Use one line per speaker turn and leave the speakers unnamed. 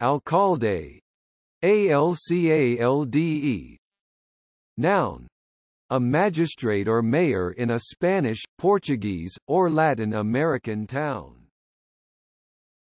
alcalde, ALCALDE. Noun. A magistrate or mayor in a Spanish, Portuguese, or Latin American town.